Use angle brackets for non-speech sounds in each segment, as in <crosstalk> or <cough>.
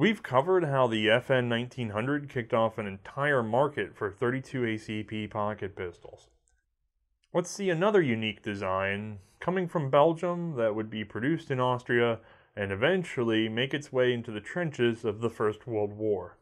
We've covered how the FN 1900 kicked off an entire market for 32 ACP pocket pistols. Let's see another unique design coming from Belgium that would be produced in Austria and eventually make its way into the trenches of the First World War.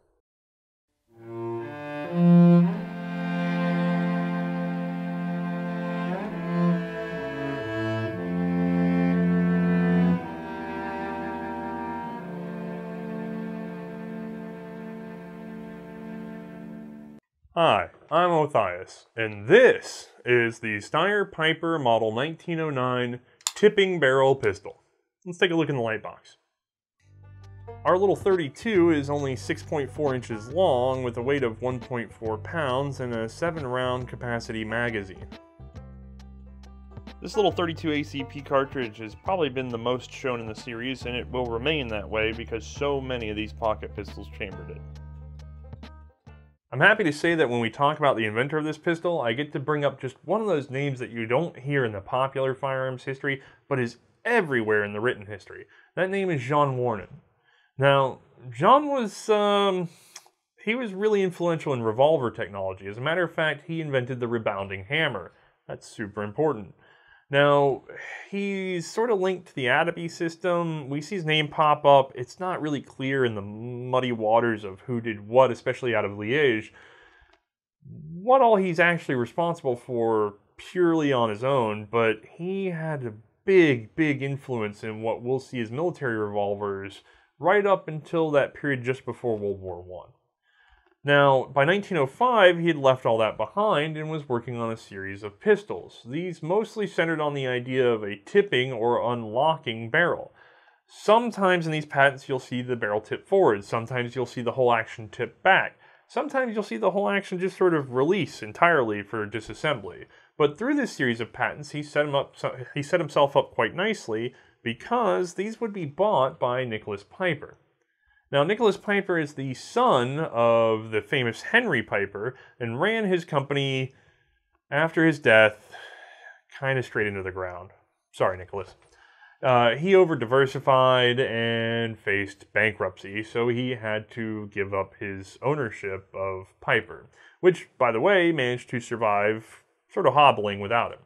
I'm and this is the Steyr Pieper Model 1909 Tipping Barrel Pistol. Let's take a look in the light box. Our little 32 is only 6.4 inches long with a weight of 1.4 pounds and a 7 round capacity magazine. This little 32 ACP cartridge has probably been the most shown in the series and it will remain that way because so many of these pocket pistols chambered it. I'm happy to say that when we talk about the inventor of this pistol, I get to bring up just one of those names that you don't hear in the popular firearms history, but is everywhere in the written history. That name is John Warnant. Now, John was, um, he was really influential in revolver technology. As a matter of fact, he invented the rebounding hammer. That's super important. Now, he's sort of linked to the Abadie system. We see his name pop up. It's not really clear in the muddy waters of who did what, especially out of Liège, what all he's actually responsible for purely on his own, but he had a big, big influence in what we'll see as military revolvers right up until that period just before World War One. Now, by 1905, he had left all that behind and was working on a series of pistols. These mostly centered on the idea of a tipping or unlocking barrel. Sometimes in these patents, you'll see the barrel tip forward. Sometimes you'll see the whole action tip back. Sometimes you'll see the whole action just sort of release entirely for disassembly. But through this series of patents, he set, him up, he set himself up quite nicely because these would be bought by Nicholas Pieper. Now, Nicholas Pieper is the son of the famous Henry Pieper and ran his company after his death kind of straight into the ground. Sorry, Nicholas. Uh, he over diversified and faced bankruptcy, so he had to give up his ownership of Pieper, which, by the way, managed to survive sort of hobbling without him.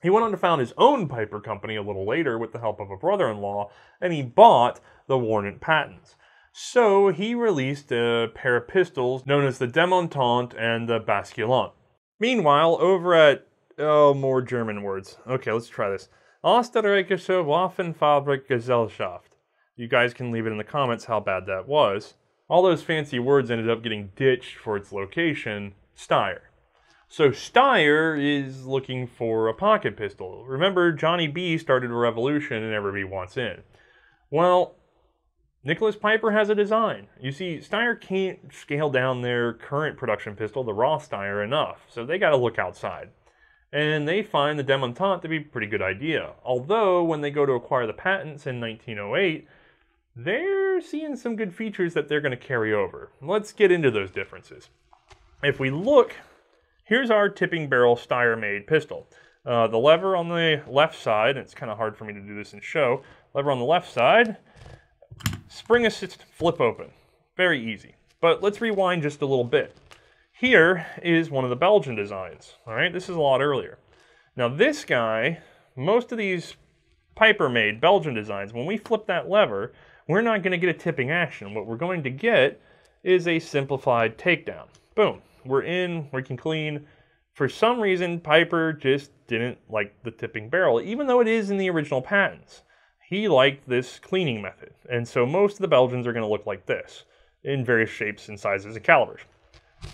He went on to found his own Pieper company a little later with the help of a brother in law, and he bought the Warnant patents. So he released a pair of pistols known as the Demontant and the Basculant. Meanwhile, over at, oh, more German words. Okay, let's try this. Österreichische Waffenfabrik Gesellschaft. You guys can leave it in the comments how bad that was. All those fancy words ended up getting ditched for its location, Steyr. So Steyr is looking for a pocket pistol. Remember, Johnny B started a revolution and everybody wants in. Well, Nicholas Pieper has a design. You see, Steyr can't scale down their current production pistol, the Roth Steyr, enough, so they got to look outside. And they find the Demontant to be a pretty good idea. Although, when they go to acquire the patents in 1908, they're seeing some good features that they're going to carry over. Let's get into those differences. If we look, here's our tipping barrel Steyr made pistol. Uh, the lever on the left side, it's kind of hard for me to do this in show, lever on the left side Spring assist flip open. Very easy. But let's rewind just a little bit. Here is one of the Belgian designs. All right, this is a lot earlier. Now this guy, most of these Pieper made Belgian designs, when we flip that lever, we're not going to get a tipping action. What we're going to get is a simplified takedown. Boom, we're in, we can clean. For some reason, Pieper just didn't like the tipping barrel, even though it is in the original patents he liked this cleaning method. And so most of the Belgians are going to look like this in various shapes and sizes and calibers.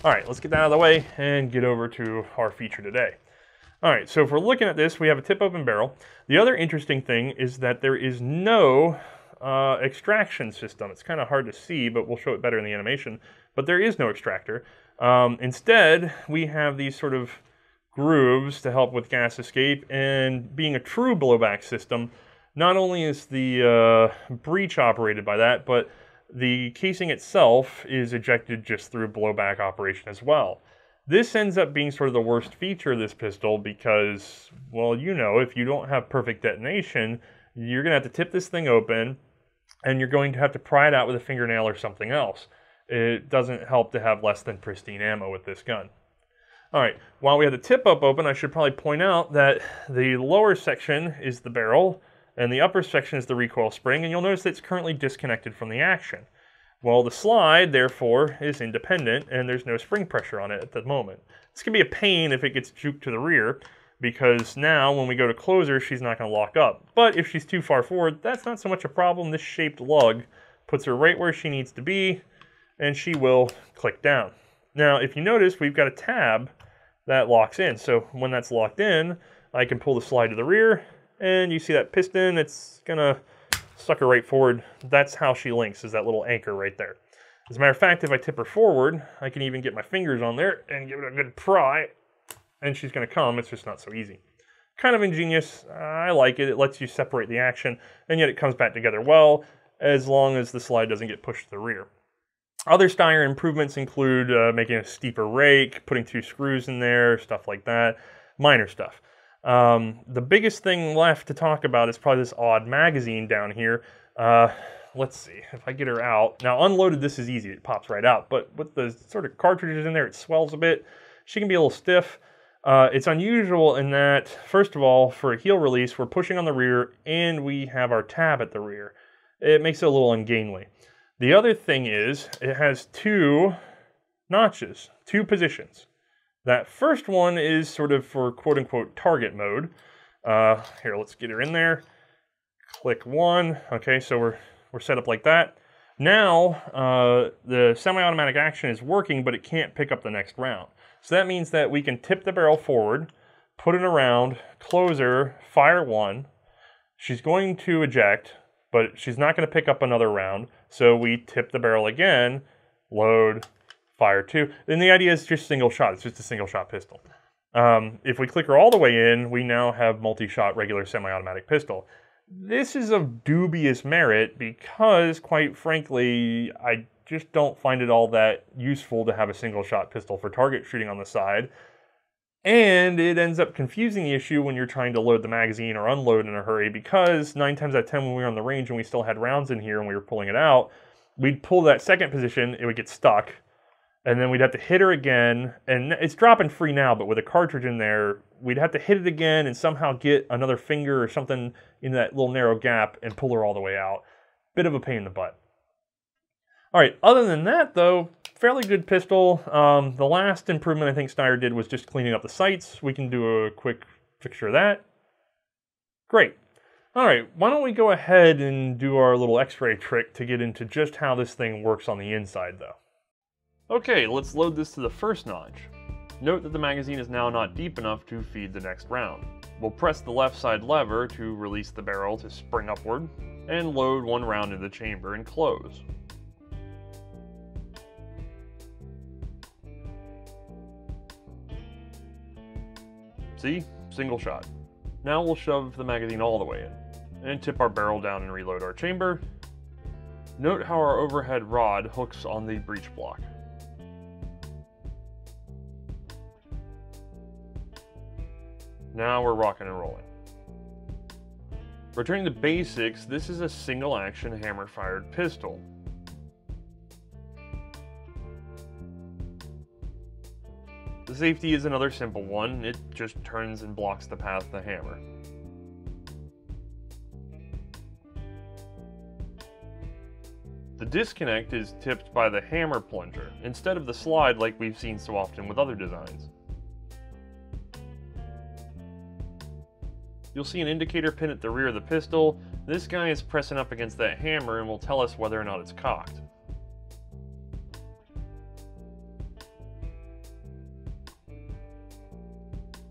All right, let's get that out of the way and get over to our feature today. All right, so if we're looking at this, we have a tip open barrel. The other interesting thing is that there is no uh, extraction system. It's kind of hard to see, but we'll show it better in the animation. But there is no extractor. Um, instead, we have these sort of grooves to help with gas escape, and being a true blowback system, not only is the uh, breech operated by that, but the casing itself is ejected just through blowback operation as well. This ends up being sort of the worst feature of this pistol because, well, you know, if you don't have perfect detonation, you're going to have to tip this thing open, and you're going to have to pry it out with a fingernail or something else. It doesn't help to have less than pristine ammo with this gun. All right, while we have the tip up open, I should probably point out that the lower section is the barrel and the upper section is the recoil spring, and you'll notice that it's currently disconnected from the action. Well, the slide, therefore, is independent and there's no spring pressure on it at the moment. This can be a pain if it gets juked to the rear because now when we go to close her, she's not going to lock up. But if she's too far forward, that's not so much a problem. This shaped lug puts her right where she needs to be and she will click down. Now, if you notice, we've got a tab that locks in. So when that's locked in, I can pull the slide to the rear and you see that piston, it's gonna suck her right forward. That's how she links, is that little anchor right there. As a matter of fact, if I tip her forward, I can even get my fingers on there and give it a good pry, and she's gonna come, it's just not so easy. Kind of ingenious, I like it, it lets you separate the action, and yet it comes back together well, as long as the slide doesn't get pushed to the rear. Other Steyr improvements include uh, making a steeper rake, putting two screws in there, stuff like that. Minor stuff. Um, the biggest thing left to talk about is probably this odd magazine down here. Uh, let's see if I get her out. Now, unloaded, this is easy. It pops right out. But with the sort of cartridges in there, it swells a bit. She can be a little stiff. Uh, it's unusual in that, first of all, for a heel release, we're pushing on the rear and we have our tab at the rear. It makes it a little ungainly. The other thing is it has two notches, two positions. That first one is sort of for quote unquote target mode. Uh, here, let's get her in there. Click one. Okay, so we're, we're set up like that. Now, uh, the semi-automatic action is working, but it can't pick up the next round. So that means that we can tip the barrel forward, put it around, close her, fire one. She's going to eject, but she's not going to pick up another round. So we tip the barrel again, load, fire two. Then the idea is just single shot. It's just a single shot pistol. Um, if we click her all the way in, we now have multi-shot regular semi-automatic pistol. This is of dubious merit because, quite frankly, I just don't find it all that useful to have a single shot pistol for target shooting on the side. And it ends up confusing the issue when you're trying to load the magazine or unload in a hurry because nine times out of 10 when we were on the range and we still had rounds in here and we were pulling it out, we'd pull that second position, it would get stuck, and then we'd have to hit her again. And it's dropping free now, but with a cartridge in there, we'd have to hit it again and somehow get another finger or something in that little narrow gap and pull her all the way out. Bit of a pain in the butt. All right, other than that though, fairly good pistol. Um, the last improvement I think Steyr did was just cleaning up the sights. We can do a quick fixture of that. Great. All right, why don't we go ahead and do our little x-ray trick to get into just how this thing works on the inside though. Okay, let's load this to the first notch. Note that the magazine is now not deep enough to feed the next round. We'll press the left side lever to release the barrel to spring upward, and load one round in the chamber and close. See? Single shot. Now we'll shove the magazine all the way in, and tip our barrel down and reload our chamber. Note how our overhead rod hooks on the breech block. Now we're rocking and rolling. Returning to basics, this is a single action hammer fired pistol. The safety is another simple one, it just turns and blocks the path of the hammer. The disconnect is tipped by the hammer plunger, instead of the slide like we've seen so often with other designs. You'll see an indicator pin at the rear of the pistol. This guy is pressing up against that hammer and will tell us whether or not it's cocked.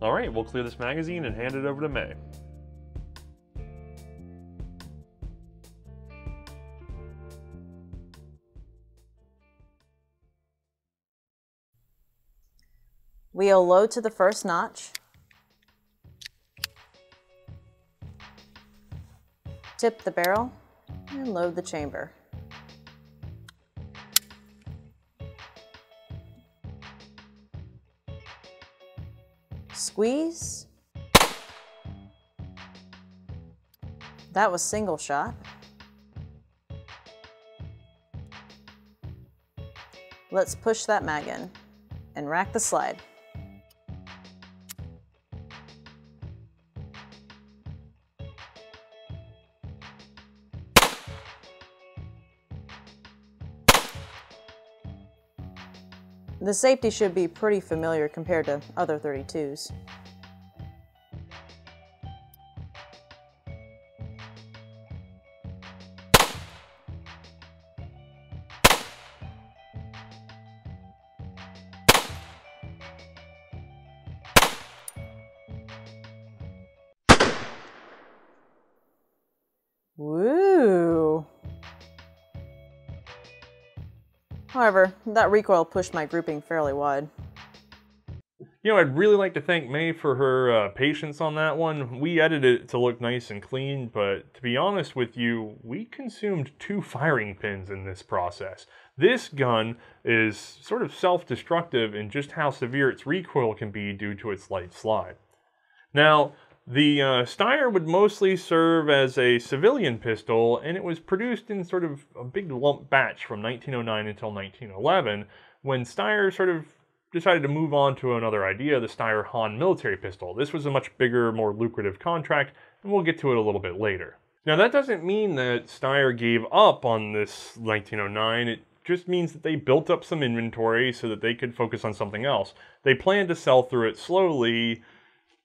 Alright, we'll clear this magazine and hand it over to Mae. We'll load to the first notch. Tip the barrel and load the chamber. Squeeze. That was single shot. Let's push that mag in and rack the slide. The safety should be pretty familiar compared to other 32s. That recoil pushed my grouping fairly wide. You know, I'd really like to thank Mae for her uh, patience on that one. We edited it to look nice and clean, but to be honest with you, we consumed two firing pins in this process. This gun is sort of self-destructive in just how severe its recoil can be due to its light slide. Now, the uh, Steyr would mostly serve as a civilian pistol, and it was produced in sort of a big lump batch from 1909 until 1911, when Steyr sort of decided to move on to another idea, the Steyr Hahn military pistol. This was a much bigger, more lucrative contract, and we'll get to it a little bit later. Now that doesn't mean that Steyr gave up on this 1909, it just means that they built up some inventory so that they could focus on something else. They planned to sell through it slowly,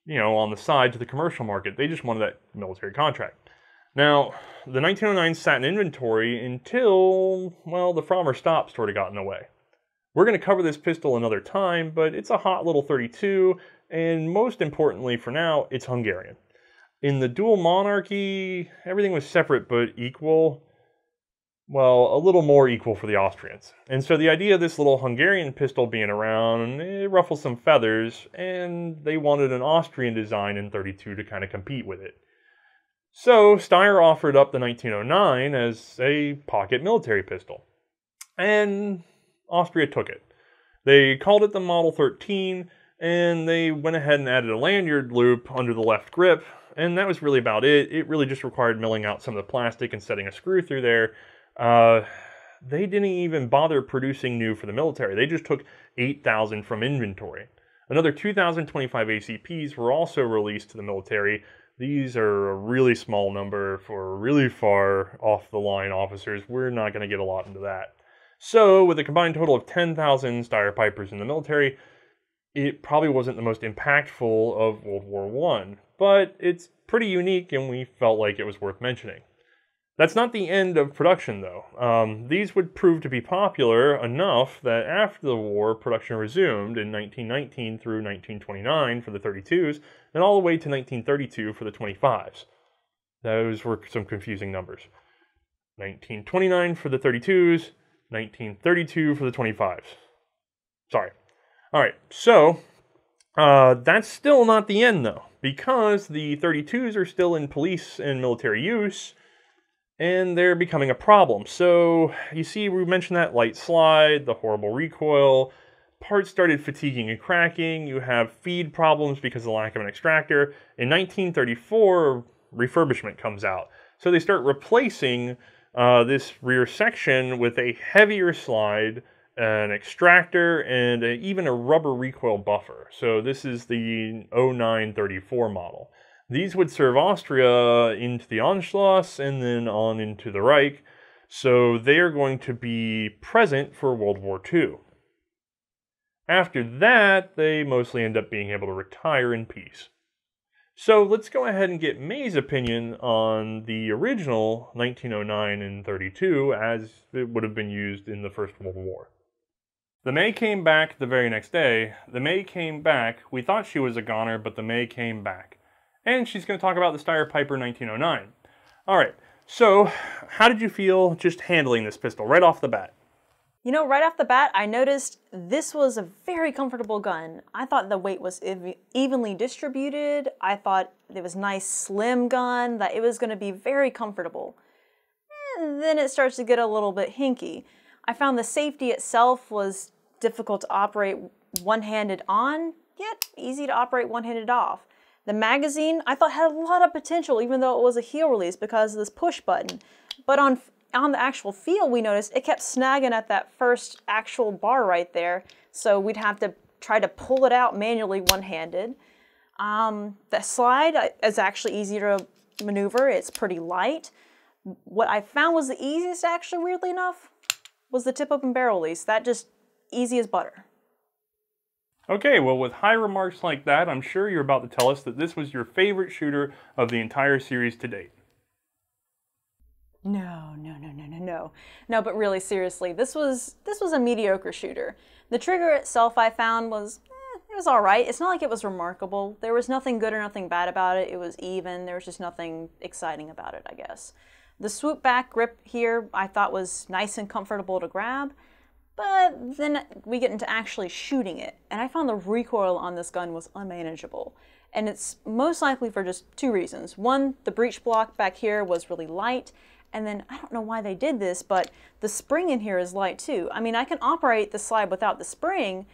you know, on the side to the commercial market. They just wanted that military contract. Now, the 1909 sat in inventory until, well, the Frommer stop sort of got in the way. We're going to cover this pistol another time, but it's a hot little 32, and most importantly for now, it's Hungarian. In the dual monarchy, everything was separate but equal well, a little more equal for the Austrians. And so the idea of this little Hungarian pistol being around, it ruffled some feathers, and they wanted an Austrian design in 32 to kind of compete with it. So Steyr offered up the 1909 as a pocket military pistol. And Austria took it. They called it the Model 13, and they went ahead and added a lanyard loop under the left grip, and that was really about it. It really just required milling out some of the plastic and setting a screw through there, uh, they didn't even bother producing new for the military. They just took 8,000 from inventory. Another 2,025 ACPs were also released to the military. These are a really small number for really far off the line officers. We're not going to get a lot into that. So, with a combined total of 10,000 Steyr Piepers in the military, it probably wasn't the most impactful of World War I, but it's pretty unique and we felt like it was worth mentioning. That's not the end of production, though. Um, these would prove to be popular enough that after the war, production resumed in 1919 through 1929 for the 32s, and all the way to 1932 for the 25s. Those were some confusing numbers. 1929 for the 32s, 1932 for the 25s. Sorry. All right, so uh, that's still not the end, though, because the 32s are still in police and military use and they're becoming a problem. So you see, we mentioned that light slide, the horrible recoil, parts started fatiguing and cracking, you have feed problems because of the lack of an extractor. In 1934, refurbishment comes out. So they start replacing uh, this rear section with a heavier slide, an extractor, and a, even a rubber recoil buffer. So this is the 0934 model. These would serve Austria into the Anschluss and then on into the Reich, so they are going to be present for World War II. After that, they mostly end up being able to retire in peace. So let's go ahead and get Mae's opinion on the original 1909 and 32 as it would have been used in the First World War. The Mae came back the very next day. The Mae came back. We thought she was a goner, but the Mae came back and she's going to talk about the Steyr Pieper 1909. All right, so how did you feel just handling this pistol right off the bat? You know, right off the bat, I noticed this was a very comfortable gun. I thought the weight was ev evenly distributed. I thought it was nice, slim gun, that it was going to be very comfortable. And then it starts to get a little bit hinky. I found the safety itself was difficult to operate one-handed on, yet easy to operate one-handed off. The magazine I thought had a lot of potential even though it was a heel release because of this push button. But on on the actual feel we noticed it kept snagging at that first actual bar right there. So we'd have to try to pull it out manually one-handed. Um, the slide uh, is actually easy to maneuver. It's pretty light. What I found was the easiest, actually, weirdly enough, was the tip open barrel release. That just easy as butter. Okay, well, with high remarks like that, I'm sure you're about to tell us that this was your favorite shooter of the entire series to date. No, no, no, no, no, no. No, but really seriously, this was this was a mediocre shooter. The trigger itself I found was eh, it was all right. It's not like it was remarkable. There was nothing good or nothing bad about it. It was even. There was just nothing exciting about it, I guess. The swoop back grip here I thought was nice and comfortable to grab, but then we get into actually shooting it, and I found the recoil on this gun was unmanageable. And it's most likely for just two reasons. One, the breech block back here was really light, and then I don't know why they did this, but the spring in here is light too. I mean, I can operate the slide without the spring,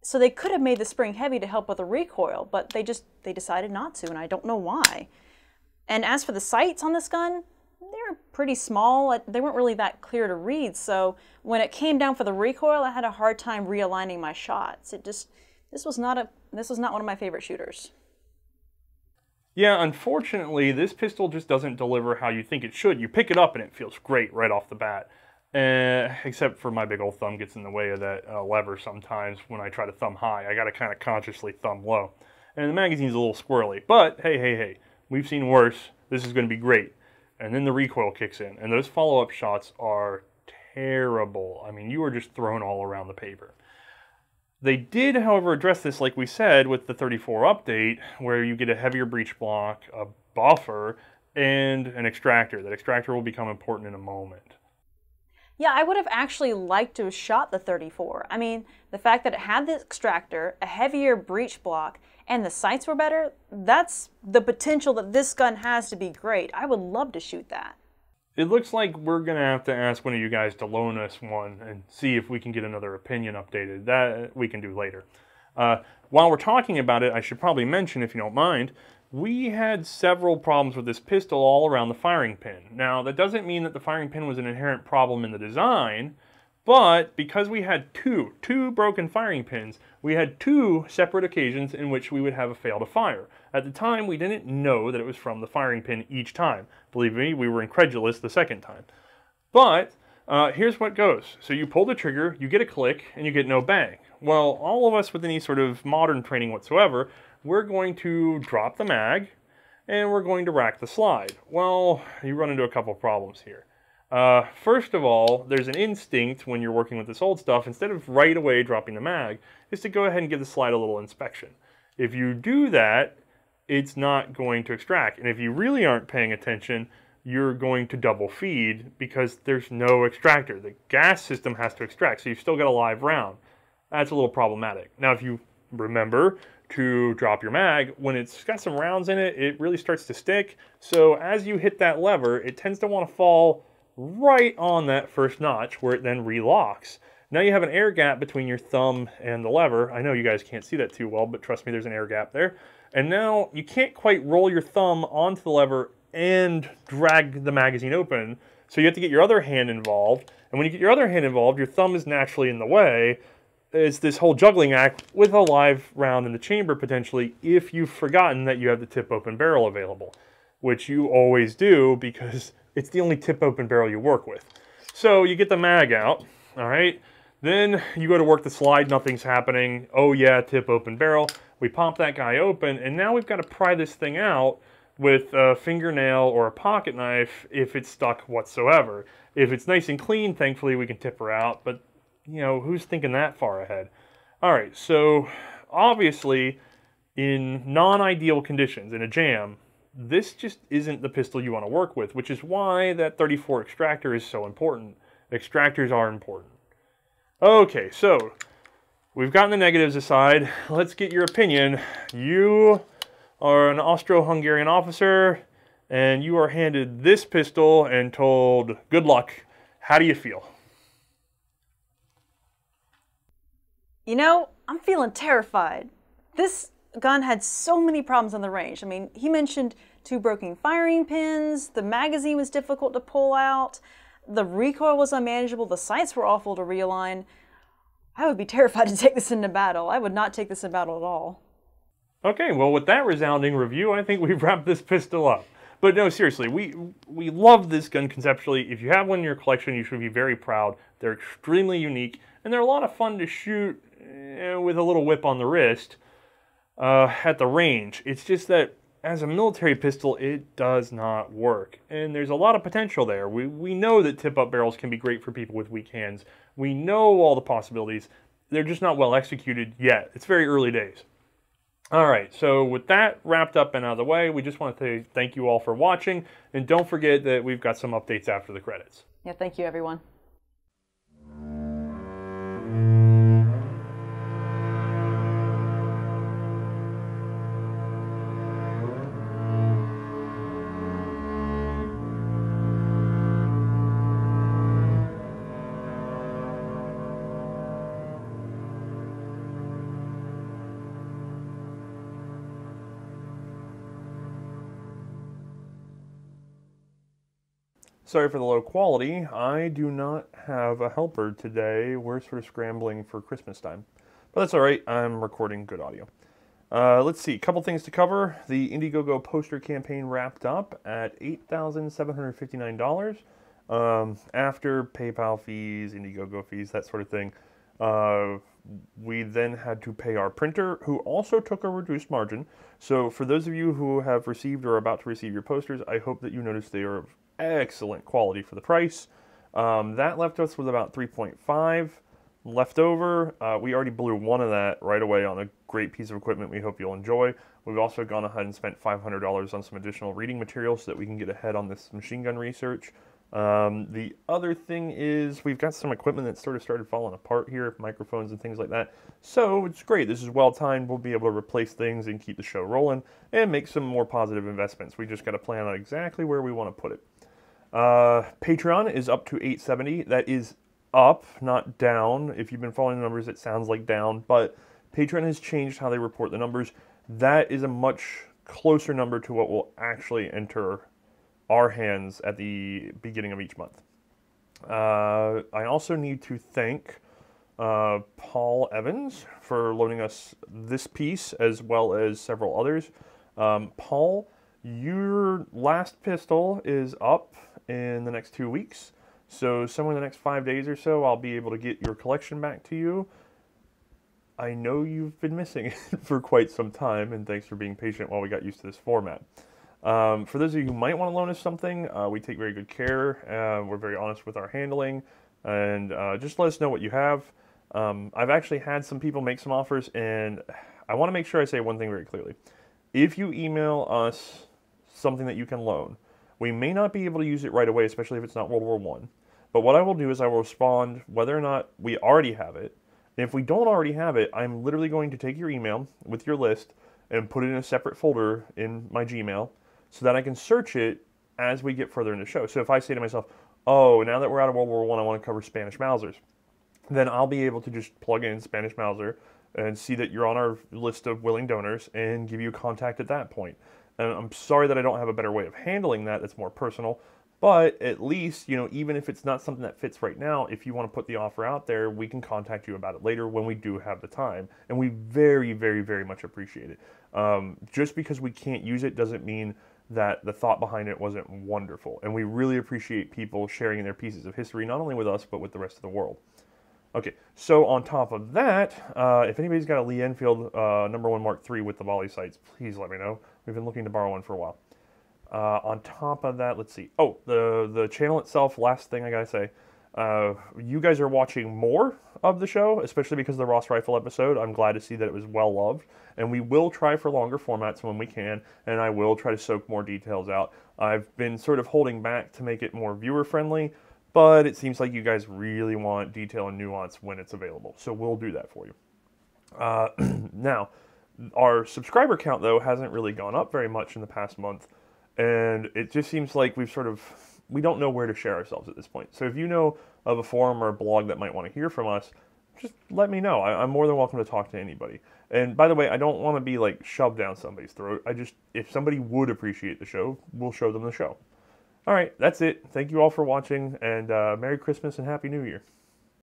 so they could have made the spring heavy to help with the recoil, but they just, they decided not to, and I don't know why. And as for the sights on this gun, they're pretty small. They weren't really that clear to read, so when it came down for the recoil, I had a hard time realigning my shots. It just, this was not a, this was not one of my favorite shooters. Yeah, unfortunately, this pistol just doesn't deliver how you think it should. You pick it up and it feels great right off the bat. Uh, except for my big old thumb gets in the way of that uh, lever sometimes when I try to thumb high. I got to kind of consciously thumb low. And the magazine's a little squirrely. But hey, hey, hey, we've seen worse. This is going to be great. And then the recoil kicks in. And those follow-up shots are terrible. I mean, you are just thrown all around the paper. They did, however, address this, like we said, with the 34 update, where you get a heavier breech block, a buffer, and an extractor. That extractor will become important in a moment. Yeah, I would have actually liked to have shot the 34. I mean, the fact that it had the extractor, a heavier breech block, and the sights were better, that's the potential that this gun has to be great. I would love to shoot that. It looks like we're going to have to ask one of you guys to loan us one and see if we can get another opinion updated. That we can do later. Uh, while we're talking about it, I should probably mention, if you don't mind, we had several problems with this pistol all around the firing pin. Now, that doesn't mean that the firing pin was an inherent problem in the design, but because we had two, two broken firing pins, we had two separate occasions in which we would have a fail to fire. At the time, we didn't know that it was from the firing pin each time. Believe me, we were incredulous the second time. But uh, here's what goes. So you pull the trigger, you get a click, and you get no bang. Well, all of us with any sort of modern training whatsoever, we're going to drop the mag, and we're going to rack the slide. Well, you run into a couple problems here. Uh, first of all, there's an instinct when you're working with this old stuff, instead of right away dropping the mag, is to go ahead and give the slide a little inspection. If you do that, it's not going to extract. And if you really aren't paying attention, you're going to double feed because there's no extractor. The gas system has to extract, so you've still got a live round. That's a little problematic. Now, if you remember to drop your mag, when it's got some rounds in it, it really starts to stick. So as you hit that lever, it tends to want to fall right on that first notch where it then relocks. Now you have an air gap between your thumb and the lever. I know you guys can't see that too well, but trust me, there's an air gap there. And now you can't quite roll your thumb onto the lever and drag the magazine open. So you have to get your other hand involved. And when you get your other hand involved, your thumb is naturally in the way. It's this whole juggling act with a live round in the chamber potentially if you've forgotten that you have the tip open barrel available, which you always do because it's the only tip open barrel you work with. So you get the mag out, all right? Then you go to work the slide, nothing's happening. Oh yeah, tip open barrel. We pop that guy open, and now we've got to pry this thing out with a fingernail or a pocket knife if it's stuck whatsoever. If it's nice and clean, thankfully we can tip her out, but you know, who's thinking that far ahead? All right, so obviously in non-ideal conditions, in a jam, this just isn't the pistol you want to work with, which is why that 34 extractor is so important. Extractors are important. Okay, so we've gotten the negatives aside. Let's get your opinion. You are an Austro-Hungarian officer, and you are handed this pistol and told, good luck. How do you feel? You know, I'm feeling terrified. This gun had so many problems on the range. I mean, he mentioned two broken firing pins, the magazine was difficult to pull out, The recoil was unmanageable. The sights were awful to realign. I would be terrified <laughs> to take this into battle. I would not take this in battle at all. Okay, well, with that resounding review, I think we've <laughs> wrapped this pistol up. But no, seriously, we we love this gun conceptually. If you have one in your collection, you should be very proud. They're extremely unique, and they're a lot of fun to shoot eh, with a little whip on the wrist uh, at the range. It's just that as a military pistol, it does not work, and there's a lot of potential there. We we know that tip-up barrels can be great for people with weak hands. We know all the possibilities. They're just not well executed yet. It's very early days. All right, so with that wrapped up and out of the way, we just want to say thank you all for watching. And don't forget that we've got some updates after the credits. Yeah, thank you, everyone. Sorry for the low quality. I do not have a helper today. We're sort of scrambling for Christmas time. But that's all right. I'm recording good audio. Uh, let's see, a couple things to cover. The Indiegogo poster campaign wrapped up at $8,759 um, after PayPal fees, Indiegogo fees, that sort of thing. Uh, we then had to pay our printer, who also took a reduced margin. So, for those of you who have received or are about to receive your posters, I hope that you notice they are excellent quality for the price. Um, that left us with about 3.5 left over. Uh, we already blew one of that right away on a great piece of equipment we hope you'll enjoy. We've also gone ahead and spent $500 on some additional reading materials so that we can get ahead on this machine gun research. Um, the other thing is we've got some equipment that sort of started falling apart here, microphones and things like that. So it's great. This is well timed. We'll be able to replace things and keep the show rolling and make some more positive investments. We just got to plan out exactly where we want to put it. Uh, Patreon is up to 870. That is up, not down. If you've been following the numbers, it sounds like down, but Patreon has changed how they report the numbers. That is a much closer number to what will actually enter our hands at the beginning of each month. Uh, I also need to thank uh, Paul Evans for loaning us this piece as well as several others. Um, Paul, your last pistol is up in the next two weeks. So somewhere in the next five days or so, I'll be able to get your collection back to you. I know you've been missing <laughs> it for quite some time, and thanks for being patient while we got used to this format. Um, for those of you who might want to loan us something, uh, we take very good care. Uh, we're very honest with our handling, and uh, just let us know what you have. Um, I've actually had some people make some offers, and I want to make sure I say one thing very clearly. If you email us something that you can loan, we may not be able to use it right away, especially if it's not World War One. But what I will do is I will respond whether or not we already have it. And if we don't already have it, I'm literally going to take your email with your list and put it in a separate folder in my Gmail so that I can search it as we get further in the show. So if I say to myself, oh, now that we're out of World War One, I, I want to cover Spanish Mausers, then I'll be able to just plug in Spanish Mauser and see that you're on our list of willing donors and give you contact at that point. And I'm sorry that I don't have a better way of handling that that's more personal. But at least, you know, even if it's not something that fits right now, if you want to put the offer out there, we can contact you about it later when we do have the time. And we very, very, very much appreciate it. Um, just because we can't use it doesn't mean that the thought behind it wasn't wonderful. And we really appreciate people sharing their pieces of history, not only with us, but with the rest of the world. Okay, so on top of that, uh, if anybody's got a Lee Enfield uh, number one Mark III with the volley sights, please let me know. We've been looking to borrow one for a while. Uh, on top of that, let's see. Oh, the the channel itself. Last thing I gotta say, uh, you guys are watching more of the show, especially because of the Ross Rifle episode. I'm glad to see that it was well loved, and we will try for longer formats when we can, and I will try to soak more details out. I've been sort of holding back to make it more viewer friendly but it seems like you guys really want detail and nuance when it's available. So we'll do that for you. Uh, <clears throat> now, our subscriber count, though, hasn't really gone up very much in the past month. And it just seems like we've sort of, we don't know where to share ourselves at this point. So if you know of a forum or a blog that might want to hear from us, just let me know. I, am more than welcome to talk to anybody. And by the way, I don't want to be like shoved down somebody's throat. I just, if somebody would appreciate the show, we'll show them the show. All right, that's it. Thank you all for watching, and uh, Merry Christmas and Happy New Year.